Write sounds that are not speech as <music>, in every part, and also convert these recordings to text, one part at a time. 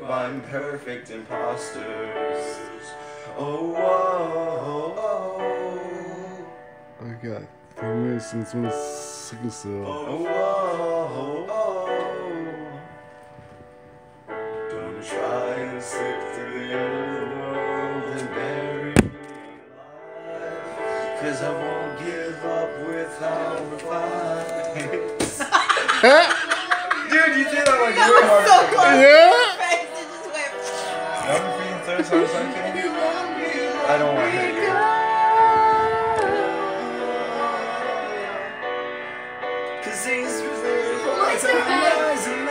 by imperfect imposters. Oh, oh, oh, I got three minutes since I'm sick and still. oh, oh, oh. Don't try and slip to the end of the world and bury me alive. Cause I won't give up without a fight. <laughs> Dude, you did that like way harder. so close. Yeah. I'm feeling third so I was like, I don't want to hit you. Cause these What's your eyes are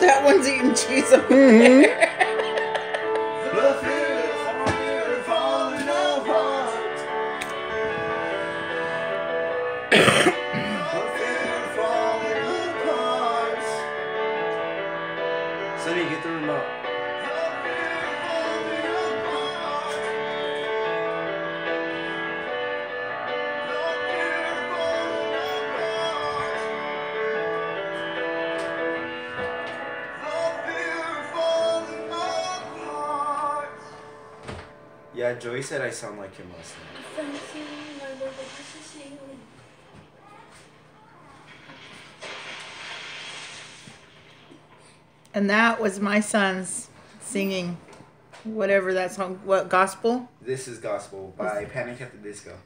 That one's eating cheese over Mhm. there. The fear of fear of falling apart. The fear of falling apart. Sonny, get the remote. Yeah, Joey said I sound like him last night. And that was my son's singing whatever that song, what gospel? This is Gospel by Panic at the Disco.